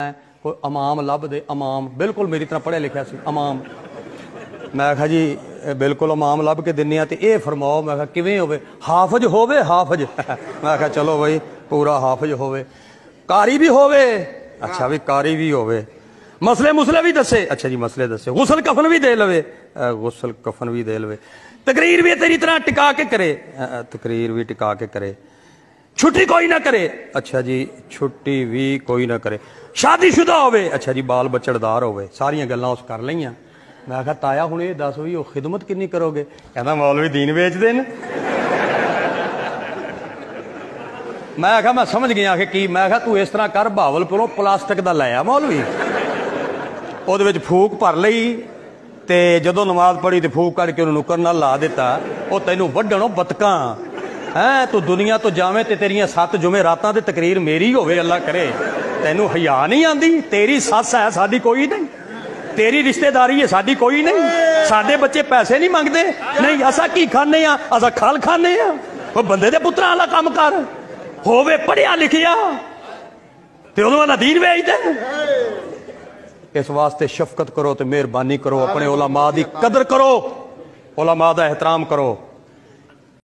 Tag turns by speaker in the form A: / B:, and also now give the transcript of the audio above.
A: ਮੈਂ ਕੋਈ ਇਮਾਮ ਲੱਭ ਦੇ ਇਮਾਮ ਬਿਲਕੁਲ ਮੇਰੀ ਤਰ੍ਹਾਂ ਪੜ੍ਹਿਆ ਲਿਖਿਆ ਸੀ ਇਮਾਮ ਮੈਂ ਕਿਹਾ ਜੀ ਇਹ ਬਿਲਕੁਲ ਇਮਾਮ ਲੱਭ ਕੇ ਦਿੰਨੇ ਆ ਤੇ ਇਹ ਫਰਮਾਓ ਮੈਂ ਕਿਹਾ ਕਿਵੇਂ ਹੋਵੇ ਹਾਫਜ਼ ਹੋਵੇ ਹਾਫਜ਼ ਮੈਂ ਕਿਹਾ ਚਲੋ ਬਈ ਪੂਰਾ ਹਾਫਜ਼ ਹੋਵੇ ਕਾਰੀ ਵੀ ਹੋਵੇ ਅੱਛਾ ਵੀ ਕਾਰੀ ਵੀ ਹੋਵੇ ਮਸਲੇ ਮੁਸਲੇ ਵੀ ਦੱਸੇ ਅੱਛਾ ਜੀ ਮਸਲੇ ਦੱਸੇ ਗੁਸਲ ਕਫਨ ਵੀ ਦੇ ਲਵੇ ਅ, ਗੁਸਲ ਕਫਨ ਵੀ ਦੇ ਲਵੇ ਤਕਰੀਰ ਵੀ ਤੇਰੀ ਤਰ੍ਹਾਂ ਟਿਕਾ ਕੇ ਕਰੇ ਅ, ਅ, ਤਕਰੀਰ ਵੀ ਟਿਕਾ ਕੇ ਕਰੇ ਛੁੱਟੀ ਕੋਈ ਨਾ ਕਰੇ। ਅੱਛਾ ਜੀ ਛੁੱਟੀ ਵੀ ਕੋਈ ਨਾ ਕਰੇ। ਸ਼ਾਦੀशुदा ਹੋਵੇ। ਅੱਛਾ ਜੀ ਬਾਲ ਬੱਚੜਦਾਰ ਹੋਵੇ। ਸਾਰੀਆਂ ਗੱਲਾਂ ਉਸ ਕਰ ਲਈਆਂ। ਮੈਂ ਕਿਹਾ ਤਾਇਆ ਹੁਣ ਇਹ ਦੱਸ ਵੀ ਉਹ ਖਿਦਮਤ ਕਿੰਨੀ ਕਰੋਗੇ? ਕਹਿੰਦਾ ਮੌਲਵੀ ਦੀਨ ਵੇਚਦੇ ਨੇ। ਮੈਂ ਕਿਹਾ ਮੈਂ ਸਮਝ ਗਿਆ ਕਿ ਕੀ। ਮੈਂ ਕਿਹਾ ਤੂੰ ਇਸ ਤਰ੍ਹਾਂ ਕਰ ਭਾਵਲਪੁਰੋਂ ਪਲਾਸਟਿਕ ਦਾ ਲੈ ਆ ਮੌਲਵੀ। ਉਹਦੇ ਵਿੱਚ ਫੂਕ ਭਰ ਲਈ ਤੇ ਜਦੋਂ ਨਮਾਜ਼ ਪੜ੍ਹੀ ਤੇ ਫੂਕ ਕਰਕੇ ਉਹਨੂੰ ਨੁਕਰ ਨਾਲ ਲਾ ਦਿੱਤਾ ਉਹ ਤੈਨੂੰ ਵੱਢਣੋਂ ਬਤਕਾਂ। ਹੈ, ਤੂੰ ਦੁਨੀਆ ਤੋਂ ਜਾਵੇਂ ਤੇ ਤੇਰੀਆਂ ਸੱਤ ਜੁਮੇ ਰਾਤਾਂ ਤੇ ਤਕਰੀਰ ਮੇਰੀ ਹੋਵੇ ਅੱਲਾ ਕਰੇ। ਤੈਨੂੰ ਹਿਆ ਨਹੀਂ ਆਂਦੀ, ਤੇਰੀ ਸੱਸ ਹੈ, ਸਾਡੀ ਕੋਈ ਨਹੀਂ। ਤੇਰੀ ਰਿਸ਼ਤੇਦਾਰੀ ਹੈ, ਸਾਡੀ ਕੋਈ ਨਹੀਂ। ਸਾਡੇ ਬੱਚੇ ਪੈਸੇ ਨਹੀਂ ਮੰਗਦੇ। ਨਹੀਂ, ਅਸਾਂ ਕੀ ਖਾਣੇ ਆ? ਅਸਾਂ ਖਲ ਖਾਣੇ ਆ। ਉਹ ਬੰਦੇ ਦੇ ਪੁੱਤਰਾਂ ਵਾਲਾ ਕੰਮ ਕਰ। ਹੋਵੇ ਪੜਿਆ ਲਿਖਿਆ। ਤੇ ਉਹਨੂੰ ਵਾਲਾ ਦੀਨ ਵੇਚਦਾ ਇਸ ਵਾਸਤੇ ਸ਼ਫਕਤ ਕਰੋ ਤੇ ਮਿਹਰਬਾਨੀ ਕਰੋ। ਆਪਣੇ ਉਲਮਾ ਦੀ ਕਦਰ ਕਰੋ। ਉਲਮਾ ਦਾ ਇਹਤਰਾਮ ਕਰੋ।